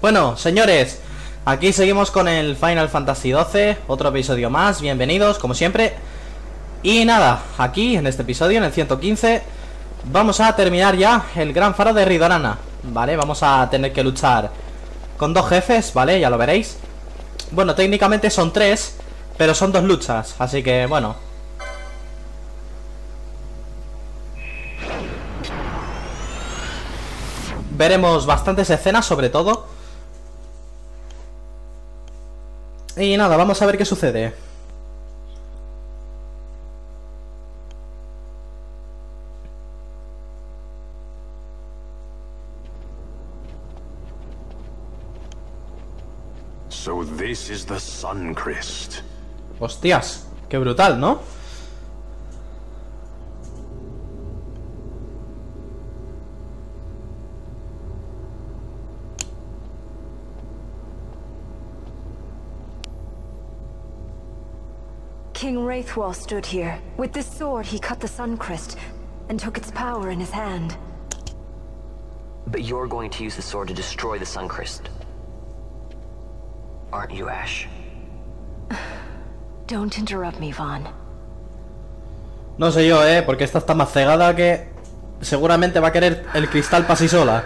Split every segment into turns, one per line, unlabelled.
Bueno, señores, aquí seguimos con el Final Fantasy XII, otro episodio más, bienvenidos, como siempre. Y nada, aquí en este episodio, en el 115, vamos a terminar ya el gran faro de Ridorana, ¿vale? Vamos a tener que luchar con dos jefes, ¿vale? Ya lo veréis. Bueno, técnicamente son tres, pero son dos luchas, así que bueno. Veremos bastantes escenas sobre todo. Y nada, vamos a ver qué sucede.
So this is the Suncrist.
Hostias, qué brutal, ¿no?
King Wraithwall stood here. With this sword, he cut the Suncrest and took its power in his hand.
But you're going to use the sword to destroy the Suncrest. Aren't you, Ash?
Don't interrupt me, Vaughn.
No sé yo, eh, porque esta está más cegada que seguramente va a querer el cristal para sí sola.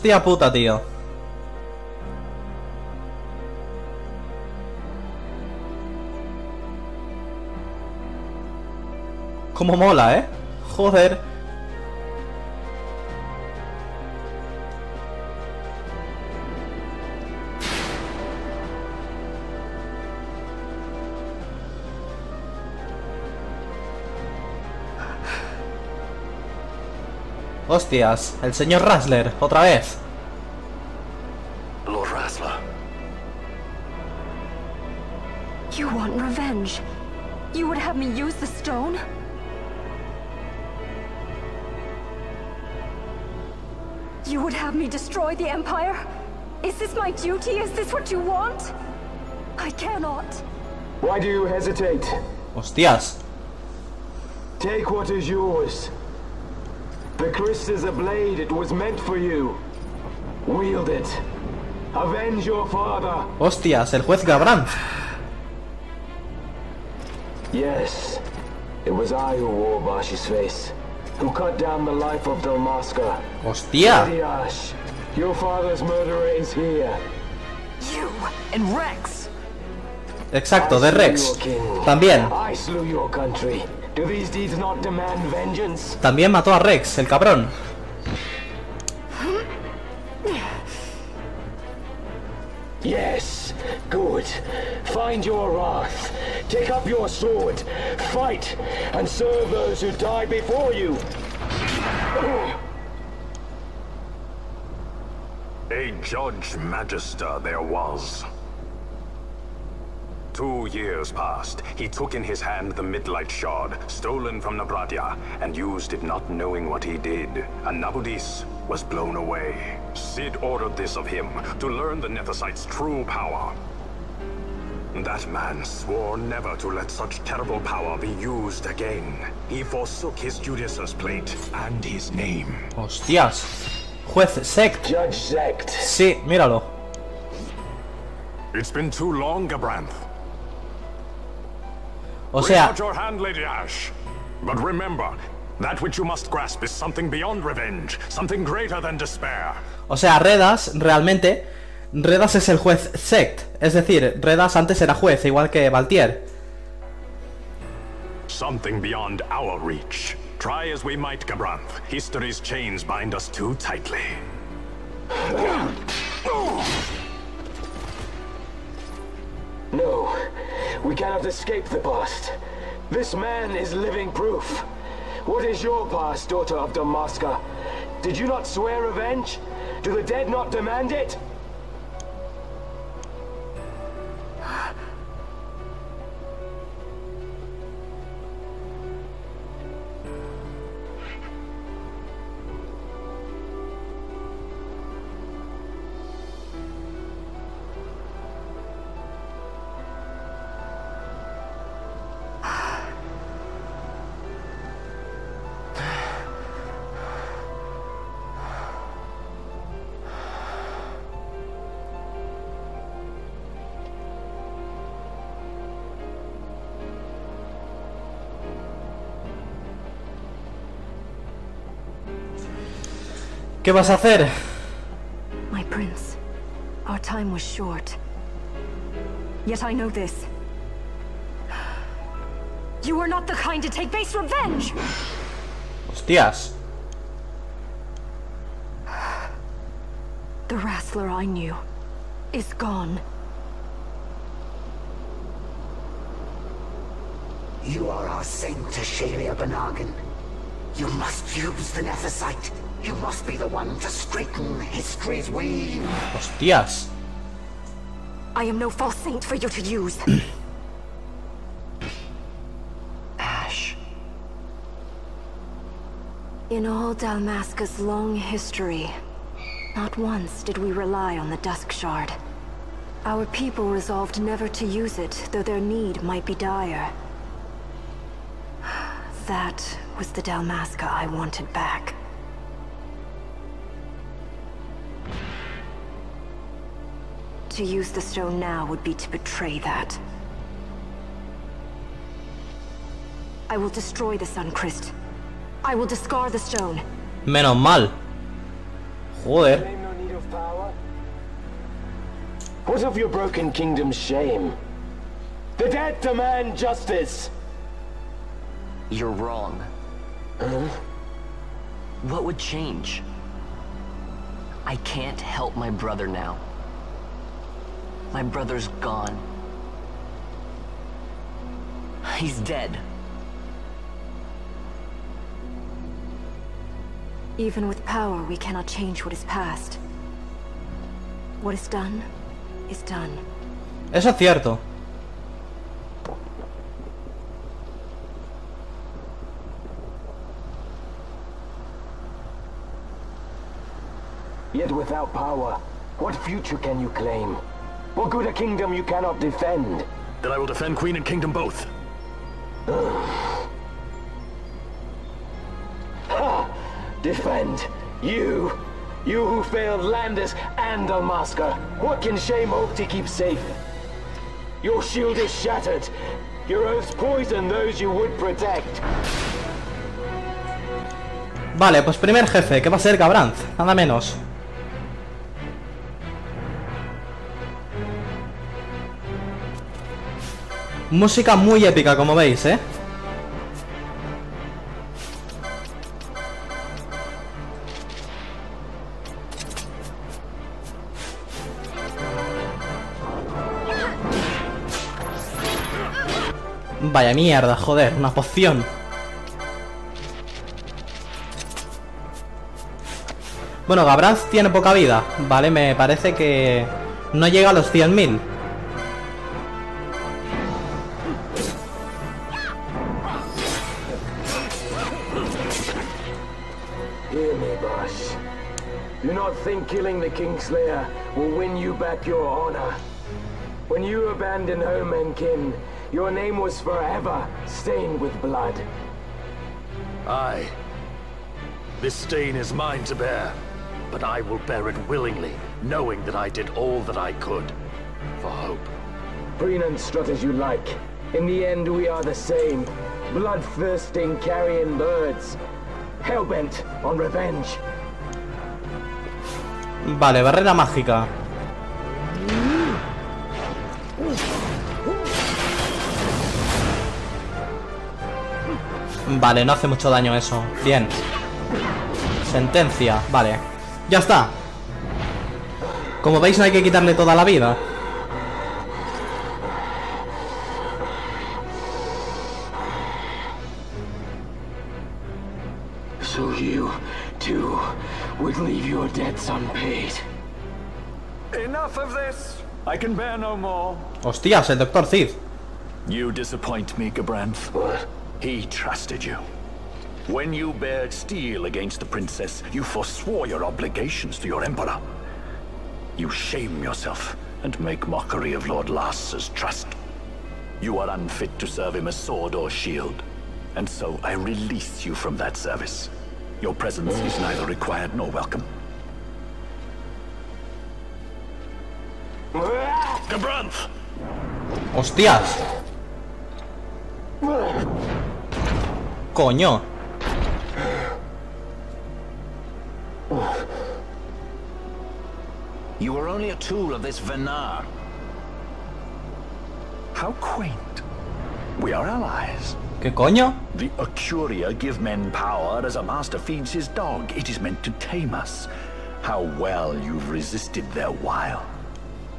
Hostia puta, tío. Como mola, ¿eh? Joder. Hostias, el señor Rasler, otra vez.
Lord Rasler.
You want revenge? You would have me use the stone? You would have me destroy the Empire? Is this my duty? Is this what you want? I cannot.
Why do you hesitate?
Hostias.
Take what is yours. The Christ is a blade. It was meant for you. Wield it. Avenge your father.
Hostias, el juez Gabranz.
Yes. It was I who wore Bashi's face. Who cut down the life of Dalmasca.
Hostia.
Lady Ash, your father's murderer is here.
You and Rex!
Exacto,
I
de Rex. También.
I slew your country. Do these deeds not demand vengeance?
También mató a Rex, el cabrón.
Yes, good. Find your wrath. Take up your sword. Fight and serve those who died before you.
A Judge Magister there was. Two years passed. He took in his hand the Midlight Shard, stolen from Nabratia, and used it not knowing what he did. And Nabudis was blown away. Sid ordered this of him, to learn the Nethicite's true power. That man swore never to let such terrible power be used again. He forsook his Judicious plate and his name.
Hostias. Juez Sect.
Judge Zect.
Sí, míralo.
It's been too long, Gabranth.
O sea,
out your hand, Lady Ash. But remember, that which you must grasp is something beyond revenge, something greater than despair.
o sea, Redas, realmente, Redas es el juez Sect. Es decir, Redas antes era juez, igual que Valtier.
Something beyond our reach. Try as we might, Gabranth, history's chains bind us too tightly.
We cannot escape the past. This man is living proof. What is your past, daughter of Damaska? Did you not swear revenge? Do the dead not demand it?
¿Qué vas a hacer?
My prince, our time was short. Yet I know this. You are not the kind to take base revenge!
Hostias.
The wrestler I knew is gone.
You are our saint, Ashalia Benagan. You must use the Nephesite. You must be the one to straighten history's weave.
Hostias.
I am no false saint for you to use.
Ash.
In all Dalmasca's long history, not once did we rely on the Dusk Shard. Our people resolved never to use it, though their need might be dire. That was the Dalmasca I wanted back. To use the stone now would be to betray that. I will destroy the Suncrest. I will discard the stone.
Menos mal. Joder.
Claim no need of power? What of your broken kingdom's shame? The dead demand justice!
You're wrong. What would change? I can't help my brother now. My brother's gone. He's dead.
Even with power, we cannot change what is past. What is done, is done.
Eso es cierto.
Yet without power, what future can you claim? What good a kingdom you cannot defend?
Then I will defend Queen and Kingdom both. ha!
Defend? You? You who failed Landis and Dalmasca. What can shame hope to keep safe? Your shield is shattered. Your oaths poison those you would protect.
Vale, pues primer jefe, que va a ser Gabranz, nada menos. Música muy épica, como veis, ¿eh? Vaya mierda, joder, una poción. Bueno, Gabranz tiene poca vida, ¿vale? Me parece que no llega a los 100.000.
Kingslayer will win you back your honor. When you abandoned home and kin, your name was forever stained with blood.
Aye. This stain is mine to bear, but I will bear it willingly, knowing that I did all that I could. For hope.
Preen and strut as you like. In the end, we are the same. Bloodthirsting carrion birds. Hellbent on revenge.
Vale, barrera mágica. Vale, no hace mucho daño eso. Bien. Sentencia, vale. Ya está. Como veis no hay que quitarle toda la vida.
I can bear no more.
Hostias, el Doctor Cid.
You disappoint me, Gabranth.
What?
He trusted you. When you bared steel against the princess, you forswore your obligations to your emperor. You shame yourself and make mockery of Lord Lars's trust. You are unfit to serve him as sword or shield. And so I release you from that service. Your presence is neither required nor welcome.
Hostias. Coño.
You were only a tool of this Venar.
How quaint. We are allies.
¿Qué coño?
The Acuria give men power as a master feeds his dog. It is meant to tame us. How well you've resisted their wile.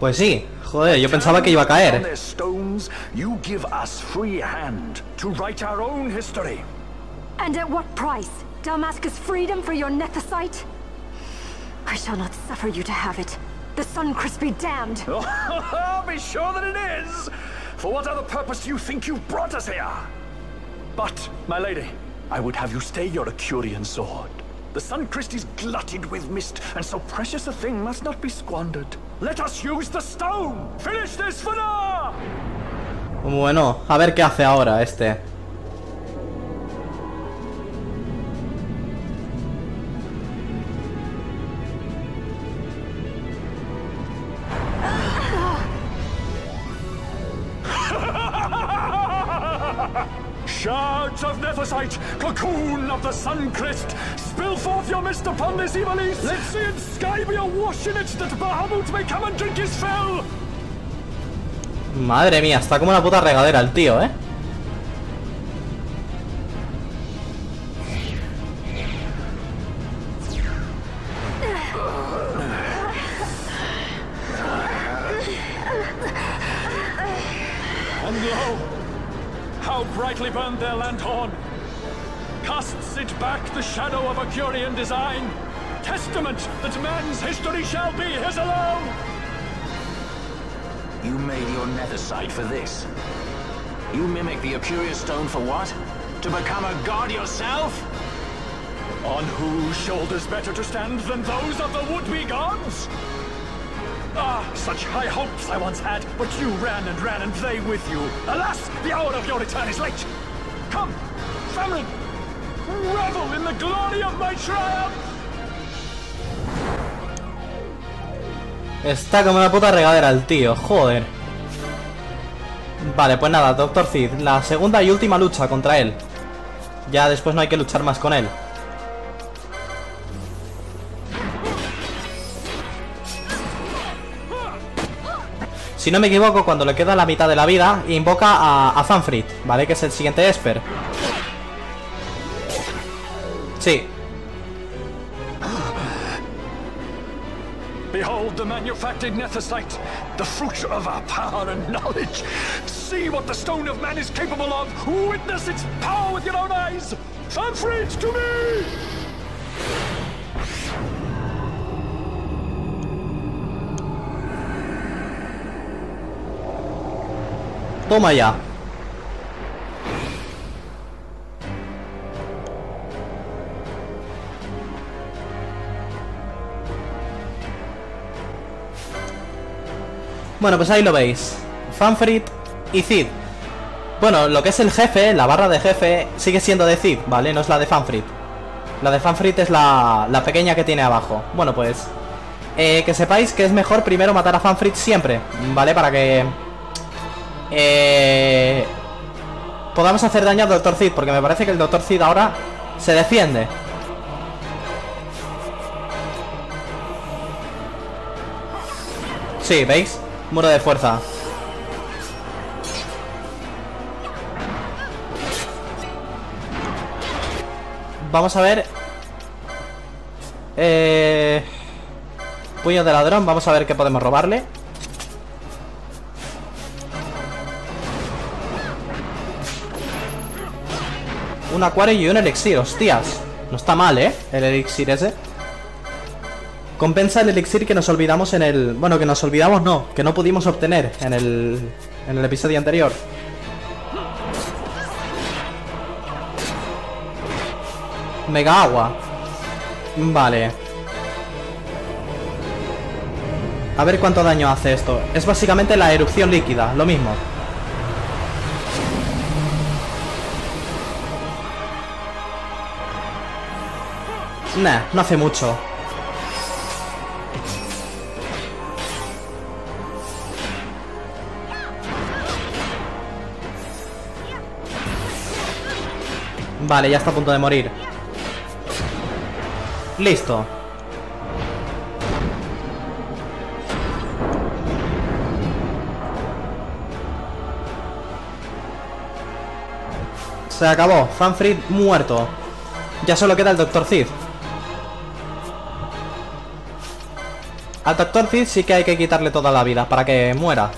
Pues sí. Joder, yo pensaba que iba a
On
caer. Eh.
their stones, you give us free hand to write our own history.
And at what price? Damascus freedom for your nethicite? I shall not suffer you to have it. The sun Suncrest be damned!
Oh, be sure that it is. For what other purpose do you think you brought us here? But, my lady, I would have you stay your Acurian sword. The Suncrest is glutted with mist, and so precious a thing must not be squandered. Let us use the stone! Finish this for now!
Bueno, a ver qué hace ahora este.
Shards of Nethicite, cocoon of the Suncrest, spill forth your mist upon this evil east. Let's see in sky be awash in it that Bahamut may come and drink his fill.
Madre mía, está como una puta regadera el tío, ¿eh?
The
Acuria Stone for what? To become a god yourself?
On whose shoulders better to stand than those of the would-be gods? Ah, such high hopes I once had, but you ran and ran and they with you. Alas, the hour of your return is late. Come, family, revel in the glory of my triumph!
Está como una puta regadera el tío, joder. Vale, pues nada, Doctor Cid, la segunda y última lucha contra él. Ya después no hay que luchar más con él. Si no me equivoco, cuando le queda la mitad de la vida, invoca a, a Zanfrit, ¿vale? Que es el siguiente Esper. Sí,
the manufactured nethicite, the fruit of our power and knowledge. See what the stone of man is capable of. Witness its power with your own eyes. Fanfrit to me!
toma ya. Bueno, pues ahí lo veis. Fanfrit y Cid. Bueno, lo que es el jefe, la barra de jefe, sigue siendo de Cid, ¿vale? No es la de Fanfrit. La de Fanfrit es la, la pequeña que tiene abajo. Bueno, pues... eh, que sepáis que es mejor primero matar a Fanfrit siempre, ¿vale? Para que... Eh, podamos hacer daño al Dr. Cid, porque me parece que el Dr. Cid ahora se defiende. Sí, ¿veis? Muro de fuerza. Vamos a ver... Eh... Puño de ladrón, vamos a ver qué podemos robarle. Un acuario y un elixir, hostias. No está mal, ¿eh? El elixir ese. Compensa el elixir que nos olvidamos en el... Bueno, que nos olvidamos no, que no pudimos obtener en el, en el episodio anterior. Mega agua. Vale. A ver cuánto daño hace esto. Es básicamente la erupción líquida, lo mismo. Nah, no hace mucho. Vale, ya está a punto de morir. Listo. Se acabó. Fanfrid muerto. Ya solo queda el Dr. Cid. Al Dr. Cid sí que hay que quitarle toda la vida para que muera.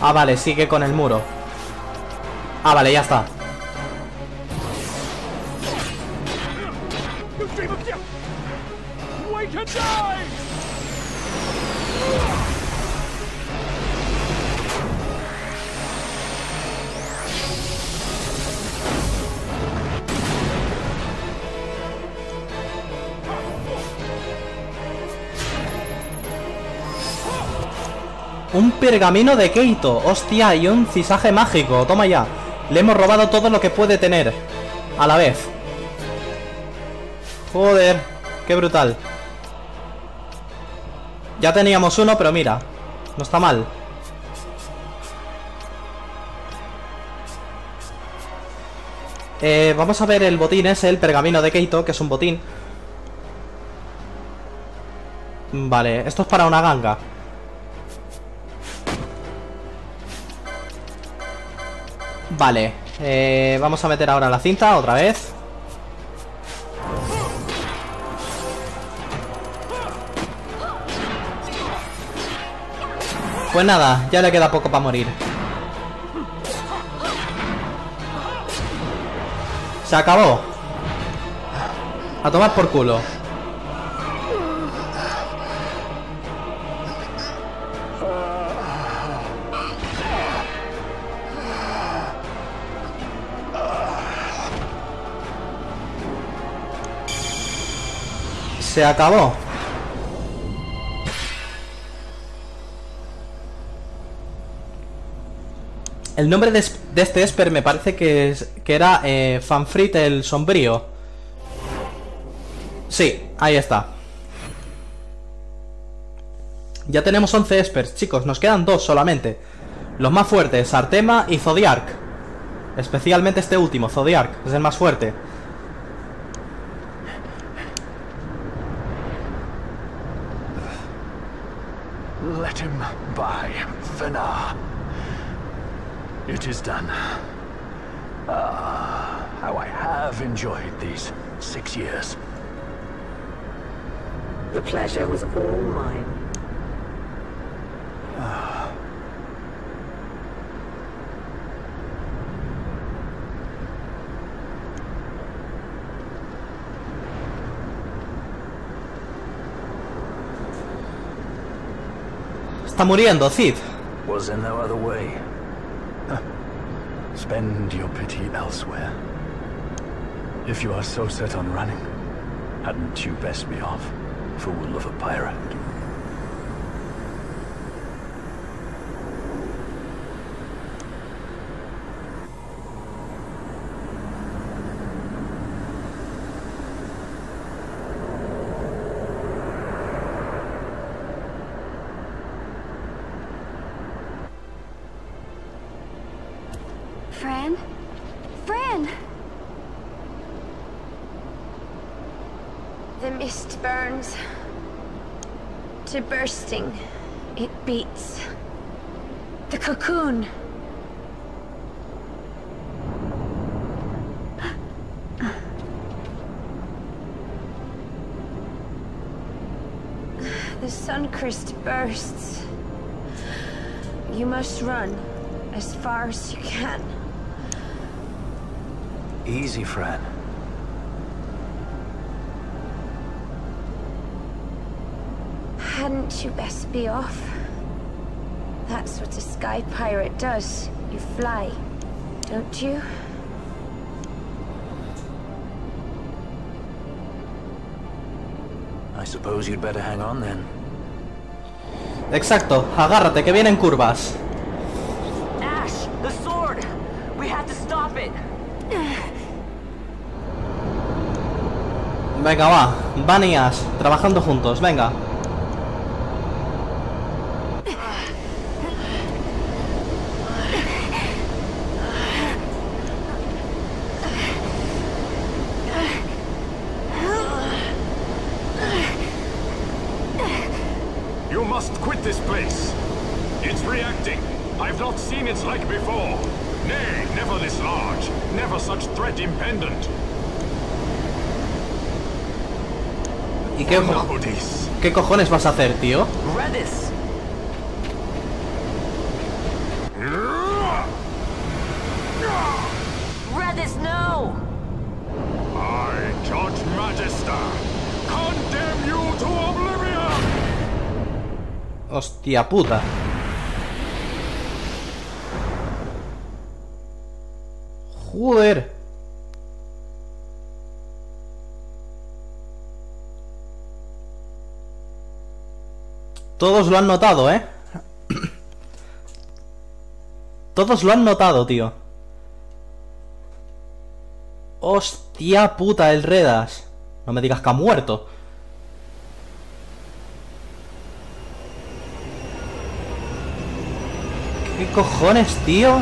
Ah, vale, sigue con el muro. Ah, vale, ya está. Un pergamino de Keito. Hostia, y un cisaje mágico. Toma ya. Le hemos robado todo lo que puede tener. A la vez. Joder. Qué brutal. Ya teníamos uno, pero mira. No está mal. Eh, vamos a ver el botín ese, el pergamino de Keito, que es un botín. Vale, esto es para una ganga. Vale, eh, vamos a meter ahora la cinta otra vez. Pues nada, ya le queda poco para morir. Se acabó. A tomar por culo. Se acabó. El nombre de, este Esper me parece que, es- que era eh, Fanfrit el Sombrío. Sí, ahí está. Ya tenemos 11 Espers, chicos. Nos quedan dos solamente. Los más fuertes, Artema y Zodiark. Especialmente este último, Zodiark. Es el más fuerte.
Him by, Fenar. It is done. Ah, how I have enjoyed these six years.
The pleasure was all mine.
Está muriendo, Cid.
Was there no other way? Spend your pity elsewhere. If you are so set on running, hadn't you best be off, fool of a pirate?
Fran? Fran!
The mist burns to bursting. It beats. The cocoon. The Suncrist bursts. You must run as far as you can.
Easy, Fran.
Hadn't you best be off? That's what a sky pirate does. You fly, don't you?
I suppose you'd better hang on then.
Exacto, agárrate, que vienen curvas.
Ash, the sword! We have to stop it!
Venga, va. Van trabajando juntos, venga. Qué, qué cojones vas a hacer, tío?
Redis! Redis, no!
I, Judge Magister, condemn you to oblivion!
Hostia puta. Joder. Todos lo han notado, ¿eh? Todos lo han notado, tío. Hostia puta, el Redas. No me digas que ha muerto. ¿Qué cojones, tío?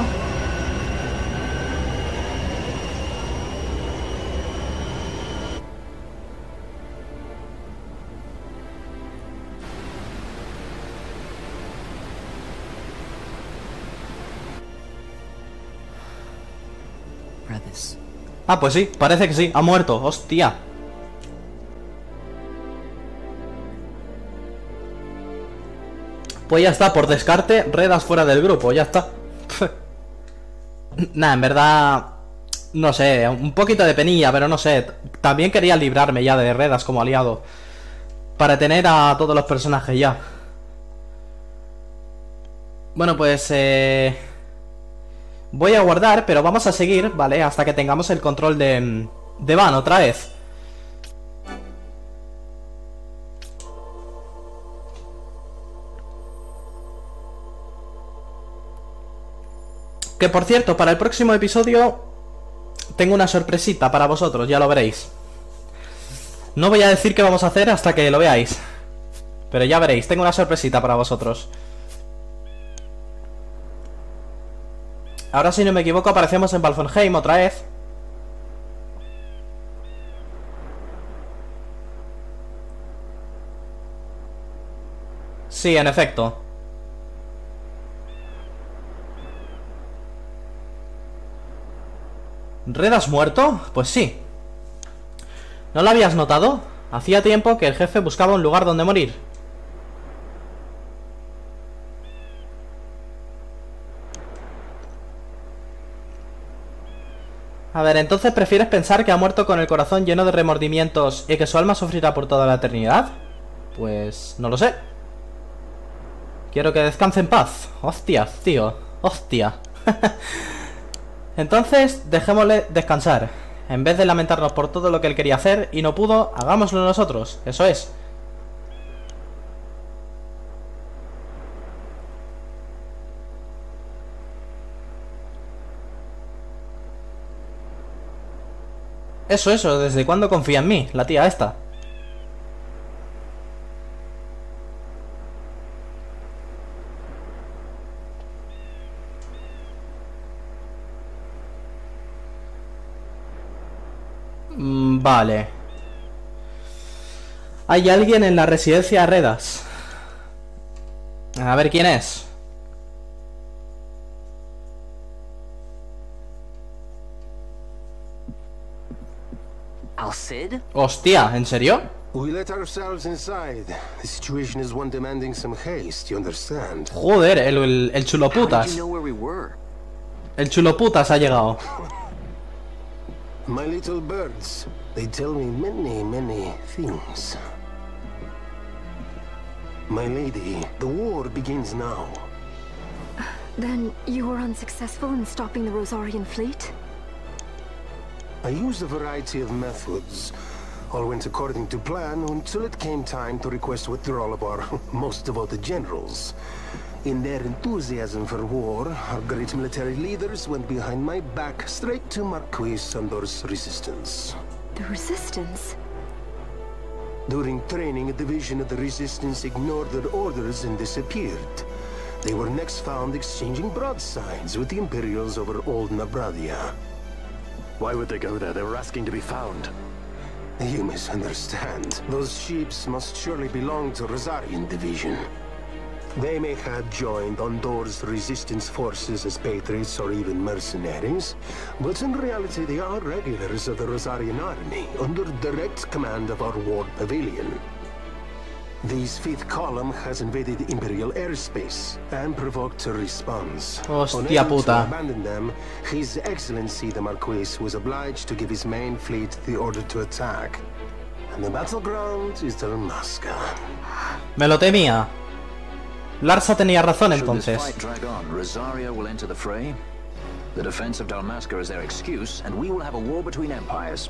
Ah, pues sí, parece que sí, ha muerto, hostia. Pues ya está, por descarte, Redas fuera del grupo, ya está. Nah, en verdad... No sé, un poquito de penilla, pero no sé. También quería librarme ya de Redas como aliado. Para tener a todos los personajes ya. Bueno, pues... Eh... Voy a guardar, pero vamos a seguir, ¿vale? Hasta que tengamos el control de... De Van otra vez. Que por cierto, para el próximo episodio tengo una sorpresita para vosotros, ya lo veréis. No voy a decir qué vamos a hacer hasta que lo veáis. Pero ya veréis, tengo una sorpresita para vosotros. Ahora si no me equivoco aparecemos en Valfonheim otra vez. Sí, en efecto. ¿Redas muerto? Pues sí. ¿No lo habías notado? Hacía tiempo que el jefe buscaba un lugar donde morir. A ver, entonces prefieres pensar que ha muerto con el corazón lleno de remordimientos y que su alma sufrirá por toda la eternidad? Pues no lo sé. Quiero que descanse en paz. Hostia, tío. Hostia. entonces, dejémosle descansar. En vez de lamentarnos por todo lo que él quería hacer y no pudo, hagámoslo nosotros. Eso es. Eso, eso, ¿desde cuándo confía en mí, la tía esta? Mm, Vale. Hay alguien en la residencia Redas. A ver quién es.
Alcid?
Hostia, ¿en serio?
We let ourselves inside. The situation is one demanding some haste, you understand?
Joder, el, el, el chulo
How did
putas.
you know where we were?
El chulo putas ha llegado.
My little birds, they tell me many, many things. My lady, the war begins now.
Then you were unsuccessful in stopping the Rosarian fleet?
I used a variety of methods. All went according to plan until it came time to request withdrawal of our most devoted generals. In their enthusiasm for war, our great military leaders went behind my back straight to Marquis Sandor's resistance.
The Resistance?
During training, a division of the resistance ignored their orders and disappeared. They were next found exchanging broadsides with the Imperials over Old Nabradia.
Why would they go there? They were asking to be found.
You misunderstand. Those ships must surely belong to Rosarian Division. They may have joined Ondor's resistance forces as patriots or even mercenaries, but in reality they are regulars of the Rosarian army, under direct command of our war pavilion. This fifth column has invaded Imperial airspace and provoked a response.
Hostia
Unable
puta.
to abandon them, His Excellency the Marquis was obliged to give his main fleet the order to attack. And the battleground is Dalmasca.
Me lo temía. Larsa tenía razón
Should
entonces.
fight on, Rosario will enter the fray. The defense of Dalmasca is their excuse, and we will have a war between empires.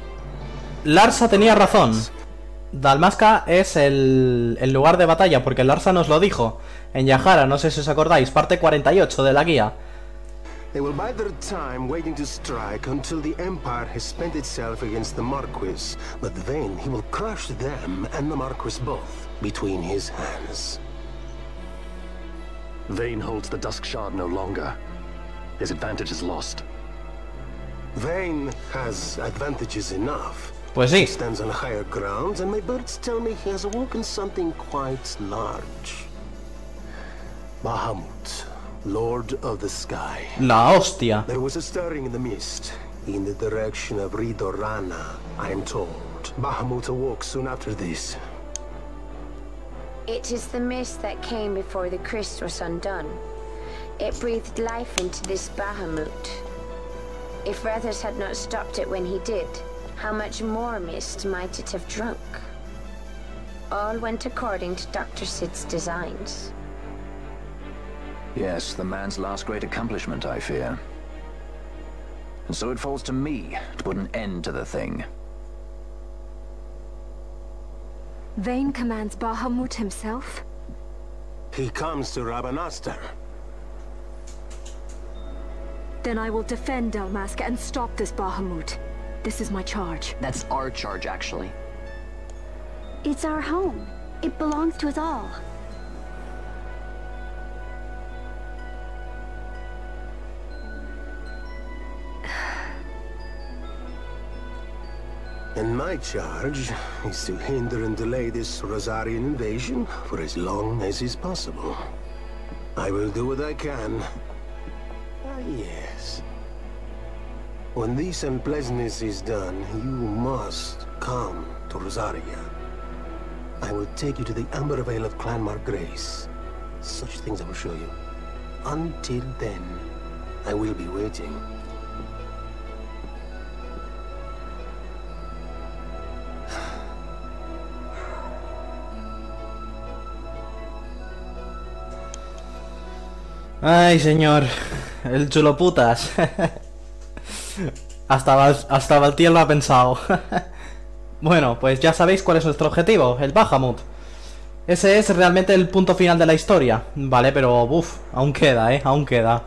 Larsa tenía razón. Dalmasca es el, el lugar de batalla, porque Larsa nos lo dijo. En Yahara, no sé si os acordáis, parte 48 de la guía.
They will bide their time waiting to strike until the Empire has spent itself against the Marquis. But then he will crush them and the Marquis both between his hands.
Vane holds the Dusk Shard no longer. His advantage is lost.
Vane has advantages enough.
Pues sí.
He stands on higher grounds, and my birds tell me he has awoken something quite large. Bahamut, Lord of the Sky.
La hostia.
There was a stirring in the mist, in the direction of Ridorana, I am told. Bahamut awoke soon after this.
It is the mist that came before the Christ was undone. It breathed life into this Bahamut. If Rethers had not stopped it when he did, how much more mist might it have drunk? All went according to Dr. Sid's designs.
Yes, the man's last great accomplishment, I fear. And so it falls to me to put an end to the thing.
Vane commands Bahamut himself?
He comes to Rabanastar.
Then I will defend Dalmasca and stop this Bahamut. This is my charge.
That's our charge, actually.
It's our home. It belongs to us all.
And my charge is to hinder and delay this Rosarian invasion for as long as is possible. I will do what I can. Ah, yes. When this unpleasantness is done, you must come to Rosaria. I will take you to the Amber Vale of Clan Grace. Such things I will show you. Until then, I will be waiting.
Ay, señor. El chulo putas. hasta, hasta lo ha pensado. bueno, pues ya sabéis cuál es nuestro objetivo, el Bahamut. Ese es realmente el punto final de la historia. Vale, pero uff, aún queda, eh, aún queda.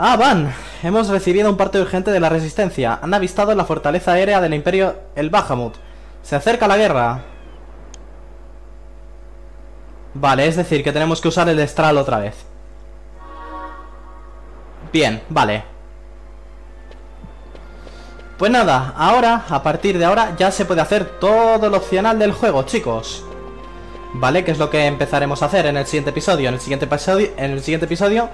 Ah, Van, hemos recibido un parte urgente de la resistencia. Han avistado la fortaleza aérea del imperio el Bahamut. Se acerca la guerra. Vale, es decir, que tenemos que usar el Estral otra vez. Bien, vale. Pues nada, ahora, a partir de ahora, ya se puede hacer todo lo opcional del juego, chicos. Vale, que es lo que empezaremos a hacer en el siguiente episodio. En el siguiente episodio, en el siguiente episodio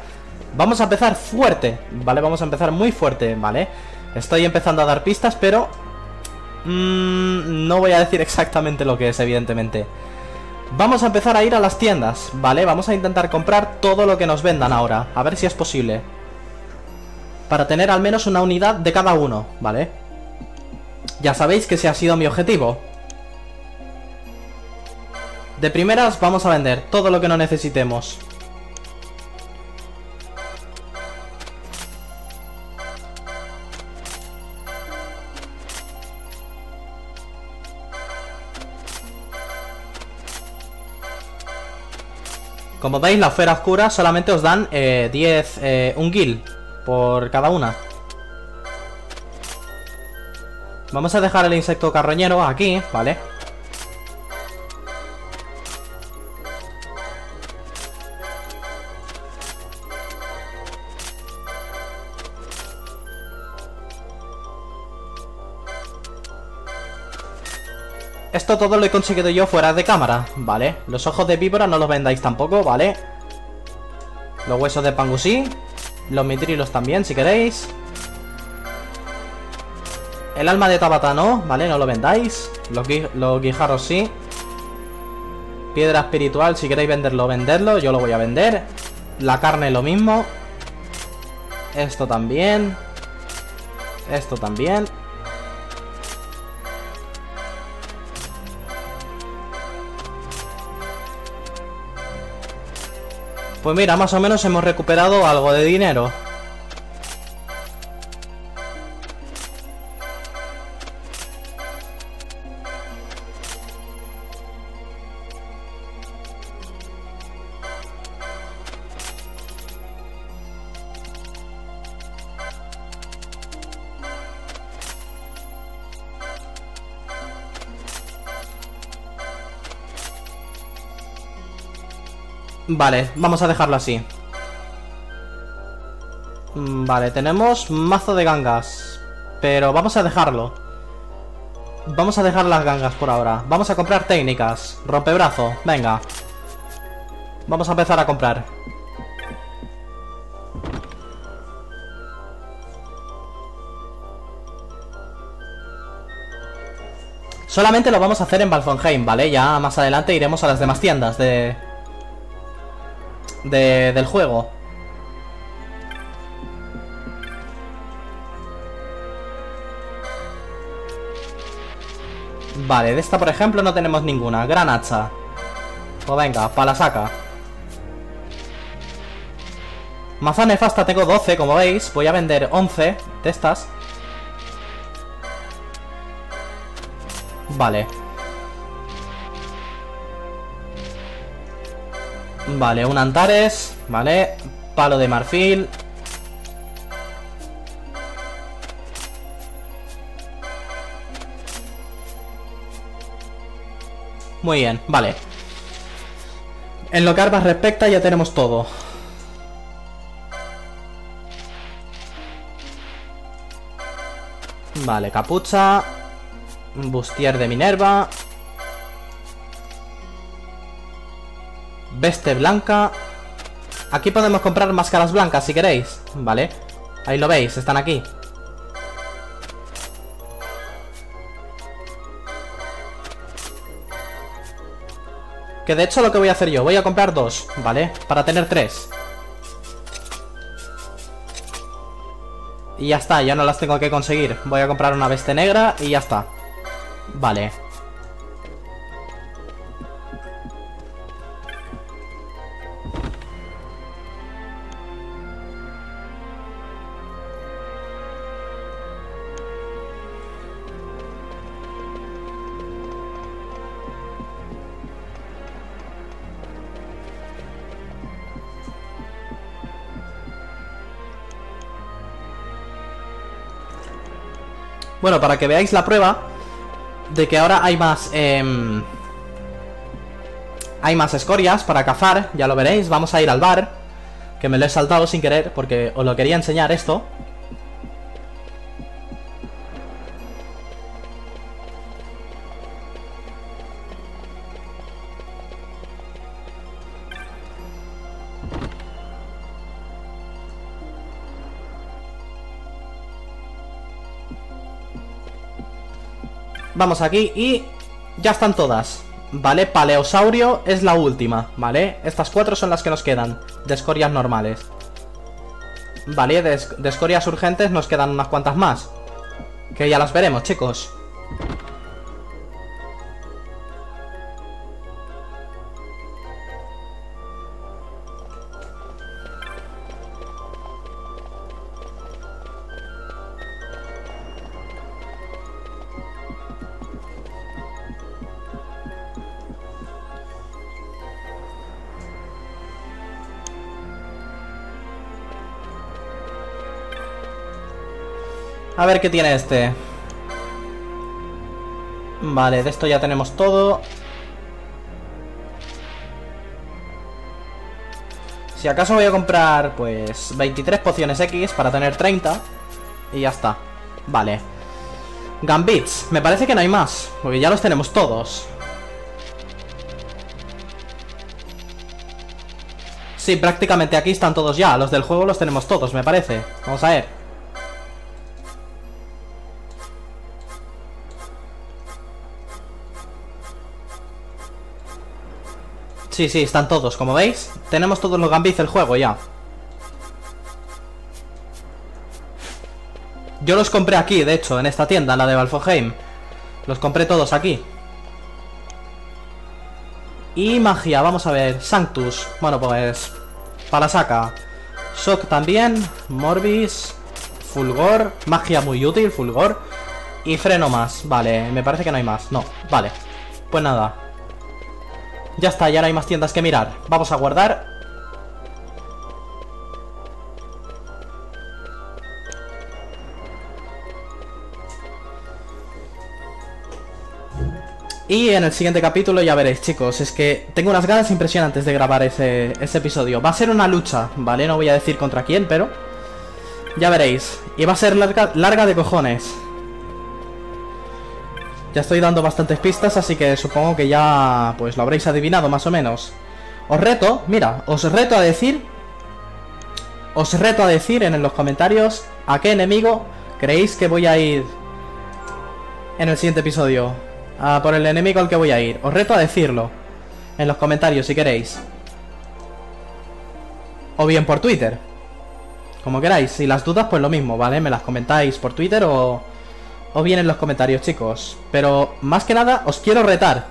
Vamos a empezar fuerte, ¿vale? Vamos a empezar muy fuerte, ¿vale? Estoy empezando a dar pistas, pero... Mmm, no voy a decir exactamente lo que es, evidentemente. Vamos a empezar a ir a las tiendas, ¿vale? Vamos a intentar comprar todo lo que nos vendan ahora. A ver si es posible. Para tener al menos una unidad de cada uno, ¿vale? Ya sabéis que ese ha sido mi objetivo. De primeras vamos a vender todo lo que no necesitemos. Como veis, la esfera oscura solamente os dan 10, eh, eh, un gil por cada una. Vamos a dejar el insecto carroñero aquí, ¿vale? Esto todo lo he conseguido yo fuera de cámara, ¿vale? Los ojos de víbora no los vendáis tampoco, ¿vale? Los huesos de pangusí Los mitrilos también, si queréis. El alma de tabata no, ¿vale? No lo vendáis. Los, los guijarros sí. Piedra espiritual, si queréis venderlo, venderlo Yo lo voy a vender. La carne lo mismo. Esto también. Esto también Pues mira, más o menos hemos recuperado algo de dinero. Vale, vamos a dejarlo así. Mm, vale, tenemos mazo de gangas. Pero vamos a dejarlo. Vamos a dejar las gangas por ahora. Vamos a comprar técnicas. Rompebrazo, venga. Vamos a empezar a comprar. Solamente lo vamos a hacer en Valfonheim, ¿vale? Ya más adelante iremos a las demás tiendas de, del juego. Vale, de esta por ejemplo no tenemos ninguna. Gran hacha. Pues venga, para la saca. Maza nefasta tengo 12, como veis. Voy a vender 11 de estas. Vale. Vale, un Antares Vale, palo de marfil. Muy bien, vale. En lo que armas respecta ya tenemos todo. Vale, capucha. Bustier de Minerva Veste blanca. Aquí podemos comprar máscaras blancas si queréis. Vale. Ahí lo veis, están aquí. Que de hecho lo que voy a hacer yo, voy a comprar dos, ¿vale? Para tener tres. Y ya está, ya no las tengo que conseguir. Voy a comprar una veste negra y ya está. Vale. Para que veáis la prueba de que ahora hay más... Em, hay más escorias para cazar, ya lo veréis. Vamos a ir al bar, que me lo he saltado sin querer porque os lo quería enseñar esto. Vamos aquí y ya están todas. ¿Vale? Paleosaurio es la última, ¿vale? Estas cuatro son las que nos quedan, de escorias normales. Vale, de, escorias urgentes nos quedan unas cuantas más. Que ya las veremos, chicos. A ver qué tiene este. Vale, de esto ya tenemos todo. Si acaso voy a comprar, pues, 23 pociones X para tener 30. Y ya está. Vale. Gambits. Me parece que no hay más, porque ya los tenemos todos. Sí, prácticamente aquí están todos ya. Los del juego los tenemos todos, me parece. Vamos a ver. Sí, sí, están todos, como veis. Tenemos todos los gambits del juego ya. Yo los compré aquí, de hecho, en esta tienda, en la de Valfoheim. Los compré todos aquí. Y magia, vamos a ver. Sanctus, bueno pues Para saca Shock también, Morbis Fulgor, magia muy útil, Fulgor. Y freno más, vale, me parece que no hay más No, vale, pues nada ya está, ya no hay más tiendas que mirar. Vamos a guardar. Y en el siguiente capítulo ya veréis, chicos, es que tengo unas ganas impresionantes de grabar ese, episodio. Va a ser una lucha, ¿vale? No voy a decir contra quién, pero... Ya veréis. Y va a ser larga, larga de cojones. Ya estoy dando bastantes pistas, así que supongo que ya pues lo habréis adivinado más o menos. Os reto, mira, os reto a decir... Os reto a decir en los comentarios a qué enemigo creéis que voy a ir en el siguiente episodio. A por el enemigo al que voy a ir. Os reto a decirlo en los comentarios si queréis. O bien por Twitter. Como queráis. Si las dudas, pues lo mismo, ¿vale? Me las comentáis por Twitter o o bien en los comentarios, chicos. Pero más que nada, os quiero retar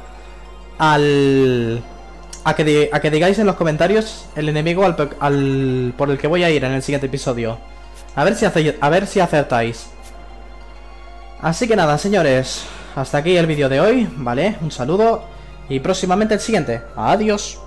al... A que, a que digáis en los comentarios el enemigo al, por el que voy a ir en el siguiente episodio. A ver, si a ver si acertáis. Así que nada, señores. Hasta aquí el vídeo de hoy, ¿vale? Un saludo. Y próximamente el siguiente. Adiós.